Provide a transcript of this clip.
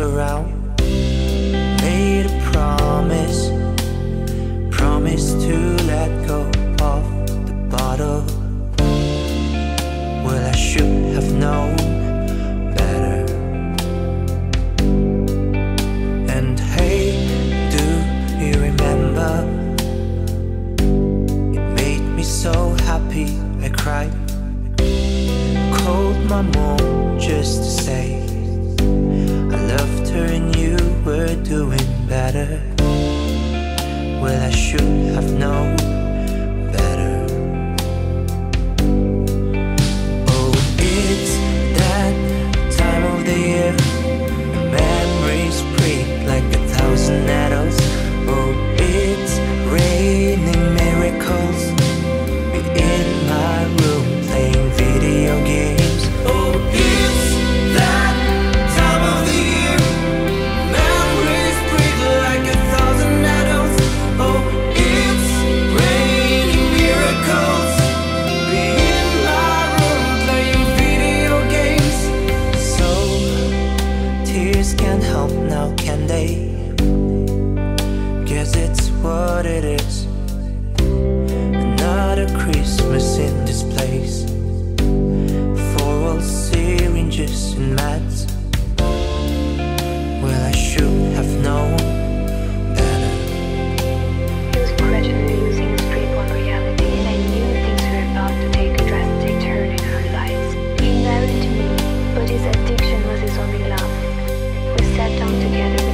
around. Made a promise, promise to let go of the bottle. Well, I should have known better. And hey, do you remember? It made me so happy I cried. Called my mom just to say her and you were doing better. Well, I should have known Sunday. Guess it's what it is. Another Christmas in this place. Four old syringes and mats. Well, I should have known. He was gradually losing his grip on reality, I knew things were about to take a drastic turn in our lives. He married me, but his addiction was his only love. We sat down together.